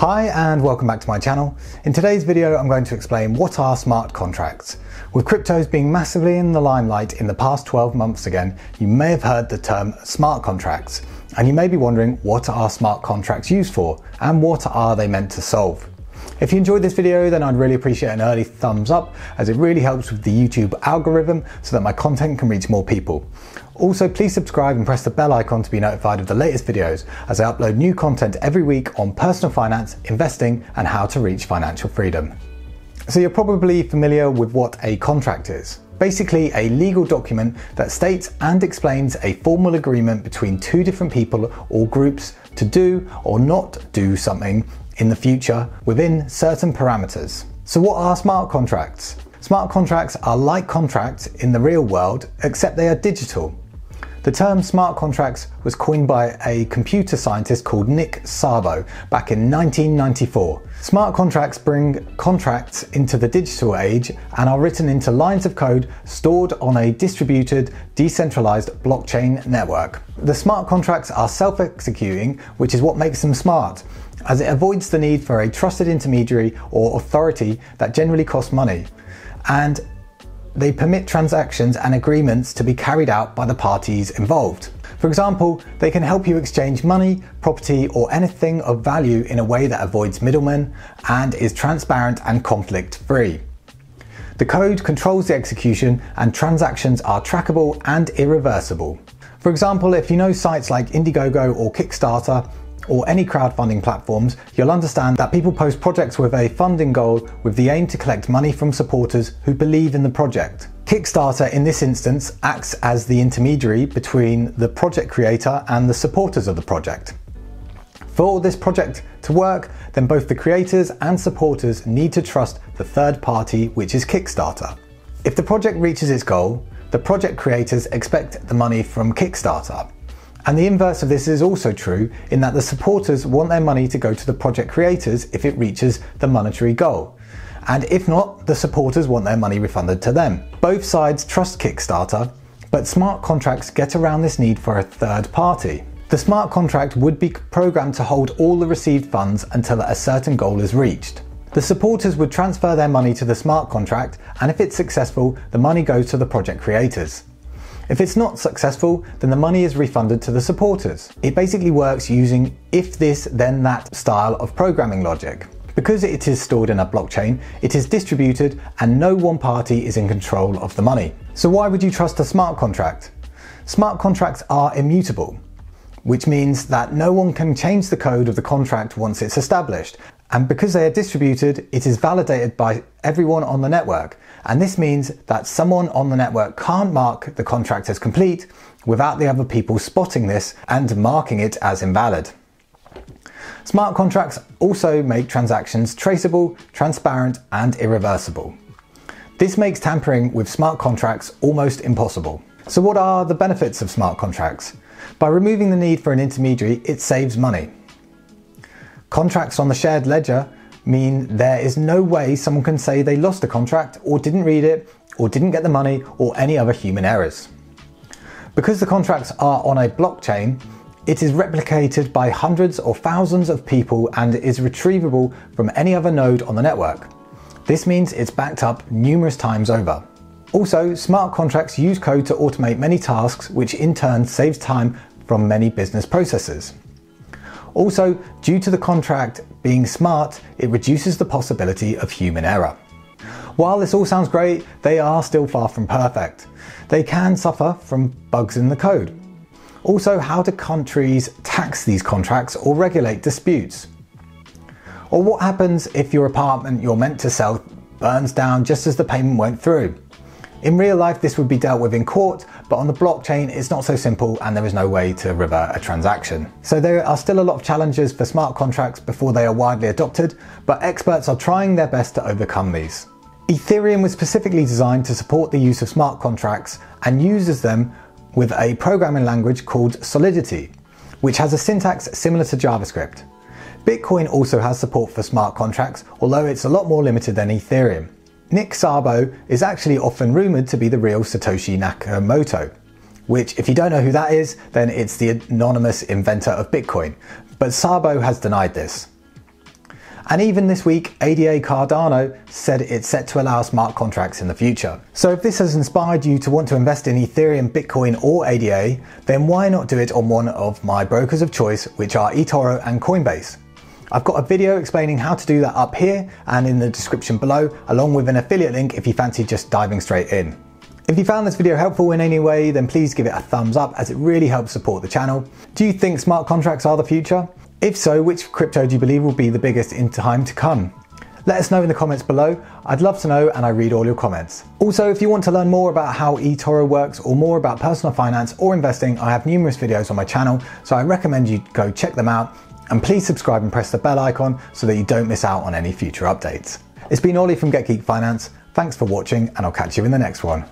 Hi and welcome back to my channel. In today's video I'm going to explain what are smart contracts. With cryptos being massively in the limelight in the past 12 months again, you may have heard the term smart contracts and you may be wondering what are smart contracts used for and what are they meant to solve. If you enjoyed this video then I'd really appreciate an early thumbs up as it really helps with the YouTube algorithm so that my content can reach more people. Also, please subscribe and press the bell icon to be notified of the latest videos as I upload new content every week on personal finance, investing, and how to reach financial freedom. So, you're probably familiar with what a contract is. Basically, a legal document that states and explains a formal agreement between two different people or groups to do or not do something in the future within certain parameters. So, what are smart contracts? Smart contracts are like contracts in the real world, except they are digital. The term smart contracts was coined by a computer scientist called Nick Szabo back in 1994. Smart contracts bring contracts into the digital age and are written into lines of code stored on a distributed, decentralized blockchain network. The smart contracts are self executing, which is what makes them smart, as it avoids the need for a trusted intermediary or authority that generally costs money. And they permit transactions and agreements to be carried out by the parties involved. For example, they can help you exchange money, property, or anything of value in a way that avoids middlemen and is transparent and conflict free. The code controls the execution and transactions are trackable and irreversible. For example, if you know sites like Indiegogo or Kickstarter, or any crowdfunding platforms, you'll understand that people post projects with a funding goal with the aim to collect money from supporters who believe in the project. Kickstarter, in this instance, acts as the intermediary between the project creator and the supporters of the project. For this project to work, then both the creators and supporters need to trust the third party, which is Kickstarter. If the project reaches its goal, the project creators expect the money from Kickstarter. And the inverse of this is also true in that the supporters want their money to go to the project creators if it reaches the monetary goal. And if not, the supporters want their money refunded to them. Both sides trust Kickstarter, but smart contracts get around this need for a third party. The smart contract would be programmed to hold all the received funds until a certain goal is reached. The supporters would transfer their money to the smart contract, and if it's successful, the money goes to the project creators. If it's not successful, then the money is refunded to the supporters. It basically works using if this then that style of programming logic. Because it is stored in a blockchain, it is distributed and no one party is in control of the money. So why would you trust a smart contract? Smart contracts are immutable, which means that no one can change the code of the contract once it's established. And because they are distributed, it is validated by everyone on the network. And this means that someone on the network can't mark the contract as complete without the other people spotting this and marking it as invalid. Smart contracts also make transactions traceable, transparent, and irreversible. This makes tampering with smart contracts almost impossible. So, what are the benefits of smart contracts? By removing the need for an intermediary, it saves money. Contracts on the shared ledger mean there is no way someone can say they lost a contract or didn't read it or didn't get the money or any other human errors. Because the contracts are on a blockchain, it is replicated by hundreds or thousands of people and is retrievable from any other node on the network. This means it's backed up numerous times over. Also, smart contracts use code to automate many tasks, which in turn saves time from many business processes. Also, due to the contract being smart, it reduces the possibility of human error. While this all sounds great, they are still far from perfect. They can suffer from bugs in the code. Also, how do countries tax these contracts or regulate disputes? Or what happens if your apartment you're meant to sell burns down just as the payment went through? In real life, this would be dealt with in court, but on the blockchain, it's not so simple and there is no way to revert a transaction. So there are still a lot of challenges for smart contracts before they are widely adopted, but experts are trying their best to overcome these. Ethereum was specifically designed to support the use of smart contracts and uses them with a programming language called Solidity, which has a syntax similar to JavaScript. Bitcoin also has support for smart contracts, although it's a lot more limited than Ethereum. Nick Szabo is actually often rumored to be the real Satoshi Nakamoto, which, if you don't know who that is, then it's the anonymous inventor of Bitcoin. But Szabo has denied this. And even this week, ADA Cardano said it's set to allow smart contracts in the future. So if this has inspired you to want to invest in Ethereum, Bitcoin, or ADA, then why not do it on one of my brokers of choice, which are eToro and Coinbase? I've got a video explaining how to do that up here and in the description below, along with an affiliate link if you fancy just diving straight in. If you found this video helpful in any way, then please give it a thumbs up as it really helps support the channel. Do you think smart contracts are the future? If so, which crypto do you believe will be the biggest in time to come? Let us know in the comments below. I'd love to know and I read all your comments. Also, if you want to learn more about how eToro works or more about personal finance or investing, I have numerous videos on my channel, so I recommend you go check them out. And please subscribe and press the bell icon so that you don't miss out on any future updates. It's been Ollie from Get Geek Finance. Thanks for watching and I'll catch you in the next one.